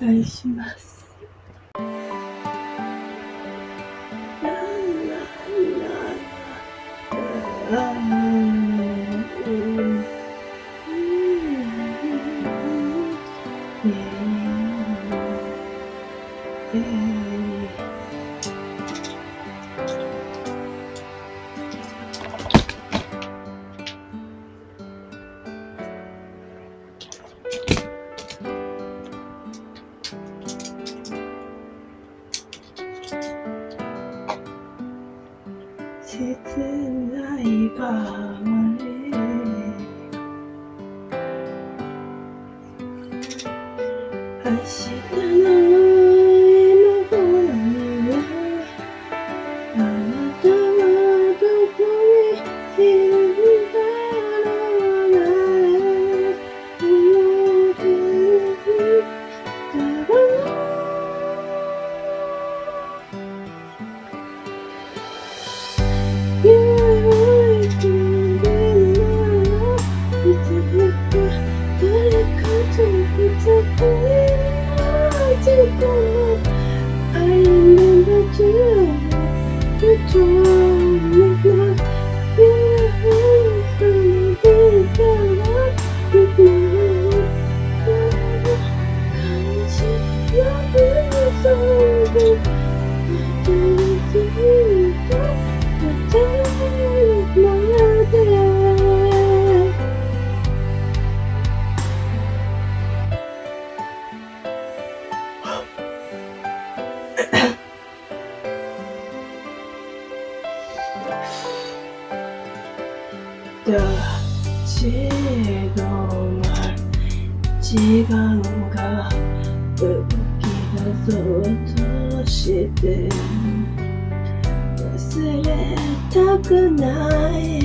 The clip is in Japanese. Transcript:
願いします。Yeah. 切ない代わり愛し still. I remember you, the time. どっちの間違うか動き出そうとして忘れたくない